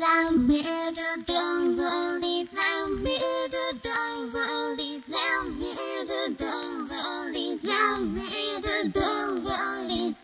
Down here, down valley, down here, down valley, down here, down valley, down here, down valley.